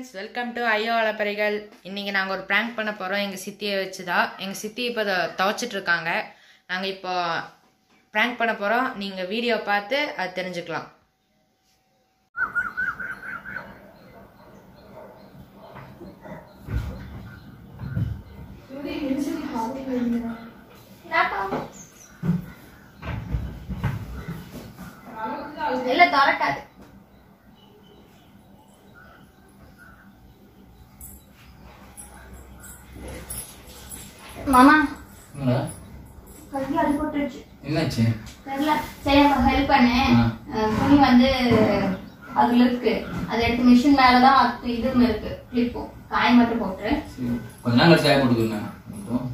Friends welcome to ஐயோ அலப்பறைகள் இன்னைக்கு நாங்கள் ஒரு ப்ராங்க் பண்ண போகிறோம் எங்கள் சித்தியை வச்சு தான் எங்கள் சித்தி இப்போ துவைச்சிட்டு இருக்காங்க. நாங்கள் இப்போ ப்ராங்க் பண்ண போகிறோம் நீங்கள் வீடியோ பார்த்து அது தெரிஞ்சுக்கலாம். இல்ல திறக்காது மாமா? கல்வி அடிபட்டுருச்சு என்னாச்சு? தெரியல. சரி ஹெல்ப் பண்ணு. துணி வந்து அதுல இருக்கு. அதை எடுத்து மிஷின் மேலதான் அது இதுவும் இருக்கு. கிளிப்பும் காய மட்டும் போட்டு. கொஞ்ச நாள் கழிச்சு போட்டுக்கிறேன் மட்டும்.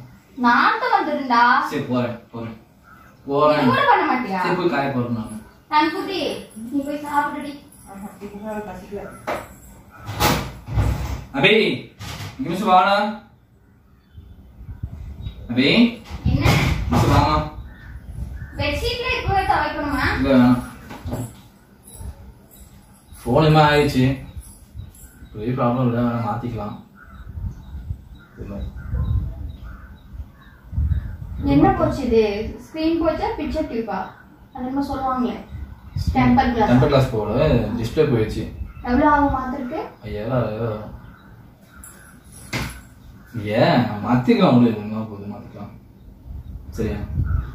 நாட்டம் வந்துருந்தா? சரி போறேன் போறேன். போறேன். கூட பண்ண மாட்டியா? சரி போய் காய போறேன் நான். நான் குட்டி நீ போய் சாப்பிடுடி. அபி நிமிஷம் வாடா. அபி? என்ன? வாமா பெட்ஷீட்ல இப்பவே துவைக்கணுமா? இல்ல வேணாம். ஃபோனுமே ஆயிடுச்சு. பெரிய ப்ராப்ளம் இல்லை வேணா மாத்திக்கலாம். என்ன போச்சு இது? ஸ்கிரீன் போச்சா பிக்சர் டியூபா அது என்ன சொல்லுவாங்களே. டெம்பர் கிளாஸ் டெம்பர் கிளாஸ் போட. டிஸ்பிளே போயிடுச்சு. எவ்வளவு ஆகும் மாத்திருக்கு ஆயிரம் ஏன்? மாத்திக்கலாம் மாத்திக்கலாம் சரியா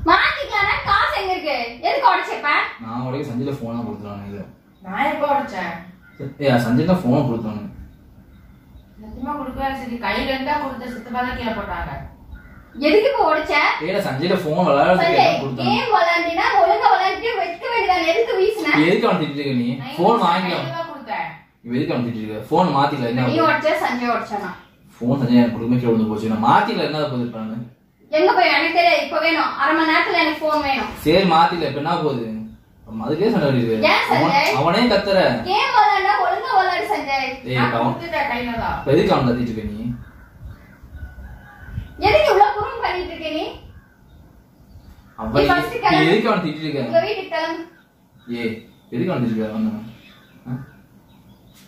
மாத்திக்கலாம்னா காசு எங்க இருக்கு? எதுக்கு உடச்சப்ப நான் உடைய சஞ்சயில ஃபோனாக கொடுத்துருவானு இது நான் எப்போ உடைச்சேன்? ஏ சஞ்சய் தான் ஃபோனை கொடுத்துருவானு சத்தியமாக கொடுக்கவே சரி. கையில் இருந்தா கொடுத்த சித்தப்பா தான் கீழே போட்டாங்க. எதுக்கு இப்ப உடைச்ச? ஏடா சஞ்சயில ஃபோன் விளையாடுறதுக்கு கொடுத்தாங்க கேம் விளையாண்டினா ஒழுங்கா விளையாண்டு வைக்க வேண்டியதான் எதுக்கு வீசுன? எதுக்கு அவன் திட்டிட்டு இருக்க நீ? ஃபோன் வாங்கிக்கலாம் கொடுத்தேன்? இவ எதுக்கு அவன் திட்டிட்டு இருக்க ஃபோன் மாத்திக்கலாம் நீ என்ன உடைச்ச சஞ்சய் உடைச்சானா? ஃபோன் சஞ்சய் எனக்கு கொடுக்க கீழே வந்து போச்சு. நான் மாத்திக்கலாம் என்ன நானு எங்க போய் எனக்கு தெரியாது இப்ப வேணும். அரை மணி நேரத்துல எனக்கு போன் வேணும். சரி மாத்திக்கலாம் இப்ப என்ன போகுது? அதுக்கே சண்டை ஏன்? அவன்- கத்துற. கேம் விளையாண்டா ஒழுங்கா விளையாடு சஞ்சய் இப்ப அவன் எதுக்கு கத்திட்டு இருக்க நீ? எதுக்கு இவ்வளவு குறும்பு பண்ணிட்டு இருக்க நீ. எதுக்கு அவன் திட்டிட்டு இருக்க? உங்க வீட்டுக்கு கிளம்பு. ஏய் எதுக்கு வந்துட்டு இருக்க? அவன்.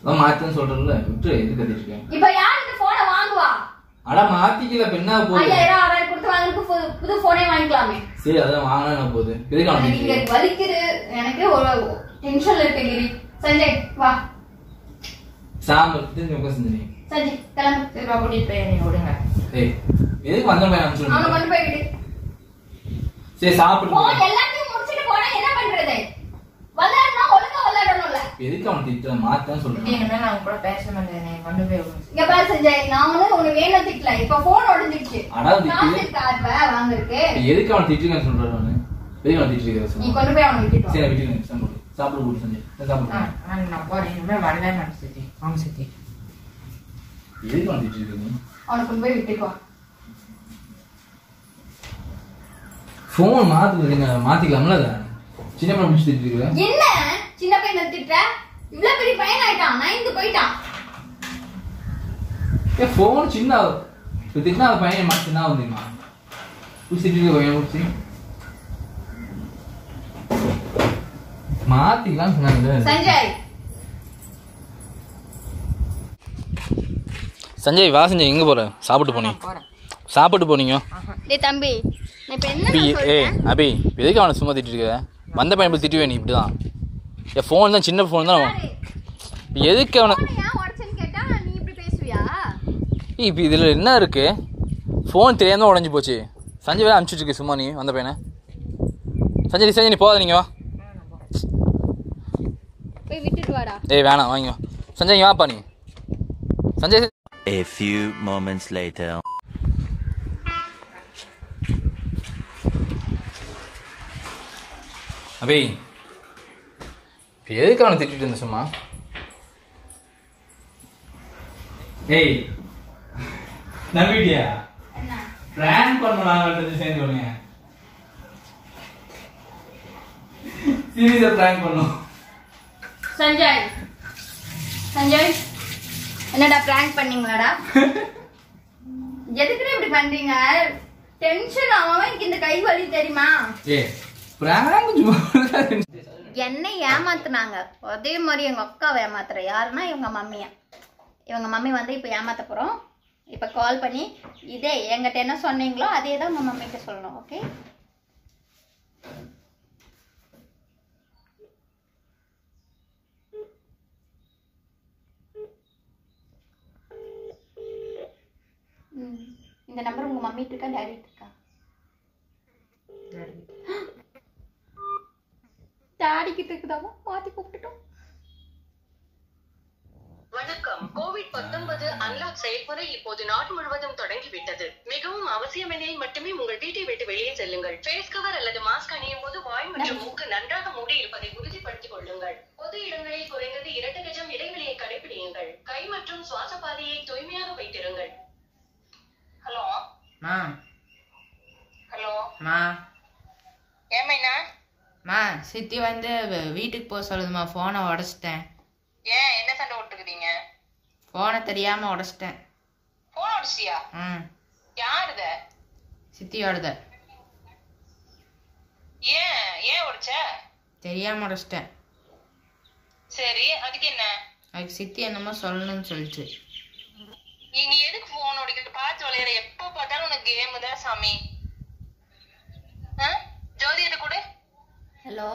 அதான் மாத்தன்னு சொல்றல விட்டு எதுக்கு கத்திட்டு இருக்க? இப்ப யார் இந்த போனை வாங்குவா? அட மாத்திக்கல. இப்ப என்ன போகுது? புது- போனே வாங்கிக்கலாமே. சரி அதான் வாங்கினா போகுது? எதுக்கு அவன் இருக்க வலிக்குது. எனக்கு ஒரு டென்ஷன்ல இருக்கு கிரி. சஞ்சய் வா. சாம்பல் திரும்பி உட்காந்து செஞ்சு நீ சஞ்சய் கிளம்பு. சரிப்பா கூட்டிட்டு போய் நீ விடுங்க. ஏய் எதுக்கு வந்த அவனை அனுப்பிச்சு கொண்டு போய் விடு சரி சாப்பிட்டு போன் எல்லாத்தையும் முடிச்சிட்டு போனா என்ன பண்றது விளையாடணும் ஒழுங்கா விளையாடணும்ல எதுக்கு அவன் திட்டுற? மாத்தான்னு சொல்றேன். இனிமேல் நான் கூட பேச மாட்டேன் நீ கொண்டு போய் இங்க பாரு சஞ்சய் நான் வந்து உனக்கு வேணும் திட்டல. இப்ப போன் உடஞ்சிருச்சு அடா திட்டு. இருக்கா இப்ப வாங்குறதுக்கு. எதுக்கு அவன் திட்டுறேன்னு சொல்றேன் நானு எதுக்கு அவன் இருக்க நீ. கொண்டு போய் அவனை விட்டுட்டு வா. சரி விட்டுருங்க சாப்பிடு. சாப்பிட போட்டு செஞ்சு ஆ, சாப்பிடு நான் போறேன். இனிமேல் வரவே மாட்டேன் சித்தி. வாங்க சித்தி. எதுக்கு அவன் திட்டிட்டு இருக்க நீ அவனை கொண்டு போய் விட்டுட்டு வா ஃபோன் மாத்துறதுக்கு மாத்திக்கலாம்ல அதை? சின்ன பையன் பிடிச்சி திட்டிட்டு இருக்க என்ன? சின்ன பையனை திட்டுற இவ்வளவு பெரிய பையன் ஆயிட்டான். நைன்த்து போயிட்டான். ஏன் ஃபோன் சின்ன இப்போ திட்டினா அந்த பையன் மாற்றி சின்ன இருக்க பையன் பிடிச்சி மாத்திக்கலாம் சொன்னாங்க சஞ்சய். சஞ்சய் வா சஞ்சய் எங்க போற? சாப்பிட்டு போனீங்க சாப்பிட்டு போனீங்க? டேய் தம்பி நான் இப்ப என்ன ஏய் அபி எதுக்கு அவனை சும்மா திட்டிட்டு இருக்க வந்த பையன் போய் திட்டுவே நீ இப்படிதான். என் ஃபோன் தான் சின்ன ஃபோன் தான்? எதுக்கு அவனை இப்போ இதில் என்ன இருக்கு? ஃபோன் தெரியாம உடஞ்சி போச்சு. சஞ்சய் வேலை அனுப்பிச்சிட்டு இருக்கு சும்மா நீ வந்த பையனை. சஞ்சய் நீ சஞ்சய் நீ போகாத நீங்க வா. போய் விட்டுட்டு வாடா. ஏய் வேணாம் வாங்க வா. சஞ்சய் வாப்பா நீ. Sanjay A few moments later. அபி இப்போ எதுக்கு அவனை திட்டிட்டு இருந்த சும்மா? ஏய் நம்பிட்டியா? பிளான் பண்ணலாம் சேர்ந்து சொல்லுங்க சீரியஸா பிளான் பண்ணோம். சஞ்சய். சஞ்சய் என்னடா பிராங்க் பண்ணீங்களாடா? எதுக்குடா இப்படி பண்றீங்க? டென்ஷன் ஆகாம எனக்கு இந்த கை வலி தெரியுமா? ஏ பிராங்க் சும்மா என்னை ஏமாத்துனாங்க. அதே மாதிரி எங்கள் அக்காவை ஏமாத்துற யாருன்னா இவங்க மம்மியா. இவங்க மம்மி வந்து இப்போ ஏமாத்த போகிறோம் இப்போ கால் பண்ணி இதே எங்கிட்ட என்ன சொன்னீங்களோ அதே தான் உங்கள் மம்மிகிட்ட சொல்லணும் ஓகே ம். இந்த நம்பர் உங்கள் மம்மிட்டு இருக்கா டேடிட்டு இருக்கா டாடி கிட்ட இருக்குதாவோ மாற்றி கூப்பிட்டுட்டோம். வணக்கம். கோவிட் 19 அன்லாக் செயல்முறை இப்போது நாடு முழுவதும் தொடங்கிவிட்டது. மிகவும் அவசியமெனில் மட்டுமே உங்கள் வீட்டை விட்டு வெளியே செல்லுங்கள். ஃபேஸ் கவர் அல்லது மாஸ்க் அணியும் போது வாய் மற்றும் மூக்கு நன்றாக மூடி இருப்பதை உறுதிப்படுத்திக் கொள்ளுங்கள். பொது இடங்களில் குறைந்தது இரண்டு கஜம் இடைவெளியை கடைபிடியுங்கள் கை மற்றும் சுவாச பாதையை தூய்மையாக வைத்திருங்கள். ஹலோ. ஹலோ. ஏமைனா மா சித்தி வந்து வீட்டுக்கு போக சொல்லுதுமா ஃபோனை உடச்சிட்டேன். ஏன் என்ன சண்டை விட்டுருக்கீங்க ஃபோனை தெரியாமல் உடச்சிட்டேன். போன் அடிச்சியா ம். யாருத? சித்தியோடத. ஏன் ஏன் உடைச்ச? தெரியாமல் உடச்சிட்டேன். சரி அதுக்கு என்ன? அதுக்கு சித்தி என்னமோ சொல்லணும்னு சொல்லிச்சு. நீ எதுக்கு போன் உடைக்கிட்டு பார்த்து விளையாட. எப்ப பார்த்தாலும் உனக்கு கேம் தான் சாமி. ஆ? ஹலோ?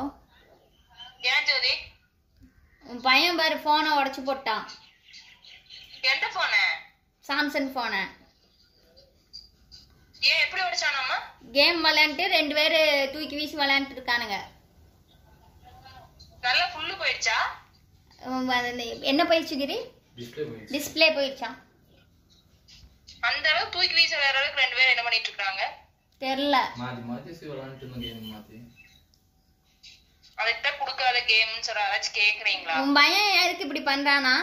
ஏன் ஜோதி? உன் பையன் பாரு ஃபோனை உடச்சி போட்டான். எந்த போன சாம்சங் ஃபோனை ஏன் எப்படி உடைச்சானாமா கேம் விளையாண்டுட்டு ரெண்டு பேர் தூக்கி வீசி விளையாண்டுட்டு இருக்கானுங்க. நல்லா புல்லு போயிடுச்சா? என்ன போயிடுச்சு கிரி? டிஸ்பிளே போயிடுச்சான் அந்த அளவுக்கு தூக்கி வீச வேற அளவுக்கு ரெண்டு பேரும் என்ன பண்ணிட்டு இருக்காங்க? மாற்றி விளாண்டுட்டு இருந்தோம் கேம் மாற்றி அதுக்கிட்ட கொடுக்காத கேம்னு சொல்ற ஏதாச்சும் கேக்குறீங்களா? உன் பையன் எதுக்கு இப்படி பண்றானா?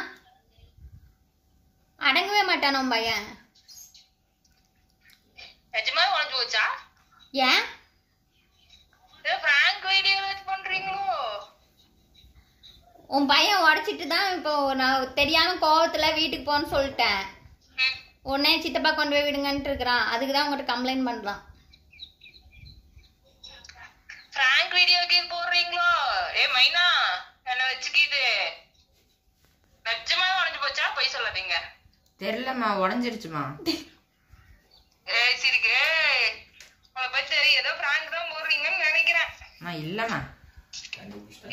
அடங்கவே மாட்டானா உன் பையன்? நிஜமா உடஞ்சு போச்சா? ஏன்? ஏதோ பிராங்க் வீடியோ ஏதாச்சும் பண்றீங்களோ? உன் பையன் உடச்சிட்டு தான் இப்போ நான் தெரியாம கோவத்துல வீட்டுக்கு போன்னு சொல்லிட்டேன். உடனே சித்தப்பா கொண்டு போய் விடுங்கன்ட்டு இருக்கிறான். அதுக்கு தான் உங்கள்கிட்ட கம்ப்ளைண்ட் பண்றான். பிராங்க் வீடியோ கேம் போடுறீங்களோ? ஏ மைனா என்ன வச்சுக்கிது நிஜமா உடஞ்சு போச்சா? பொய் சொல்லாதீங்க. தெரிலம்மா உடஞ்சிருச்சுமா ஏய் சிரிக்கு. உங்களை பத்தி தெரியும் ஏதோ பிராங்க் தான் போடுறீங்கன்னு நினைக்கிறேன். அம்மா இல்லைம்மா.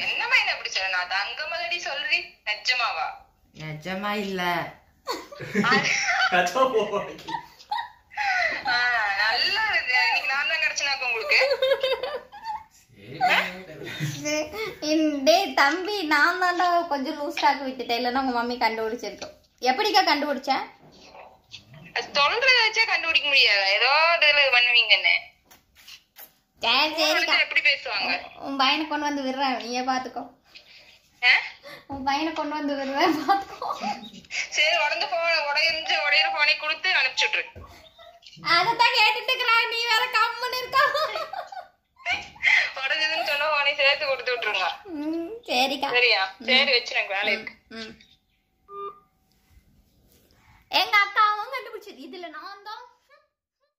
என்னம்மா என்ன இப்படி சொல்ல நான் தங்க மலடி சொல்றி நிஜமாவா? நிஜமா இல்லை. ஆ, நல்லா இருக்கு. இன்னைக்கு நான் தான் கிடைச்சினாக்க உங்களுக்கு? டேய் தம்பி நான் தான்டா கொஞ்சம் லூஸ் டாக் விட்டுட்டேன். இல்லைன்னா உங்க மம்மி கண்டுபிடிச்சிருக்கோம். எப்படிக்கா கண்டுபிடிச்சேன் அது சொல்றத வச்சே கண்டுபிடிக்க முடியாது. ஏதோ இதுல பண்ணுவீங்கன்னு. சரி சரிக்கா. எப்படி பேசுவாங்க? உன் பையனை கொண்டு வந்து விடுறேன் நீயே பாத்துக்கோ? உன் பையனை கொண்டு வந்து விடுறேன் பாத்துக்கோ. சரி உடந்து போன உடையிருந்து உடையிற போனை கொடுத்து அனுப்பிச்சுட்ரு. அதைத்தான் கேட்டுட்டு இருக்கிறான் நீ வேற கம்முன்னு இருக்கா? சொன்னா போனை சேர்த்து கொடுத்து விட்டுருங்க. சரிக்கா. சரியா? சரி வச்சு எனக்கு வேலை இருக்கு. எங்க அக்காவும் கண்டுபிடிச்சது. இதுல நான் தான்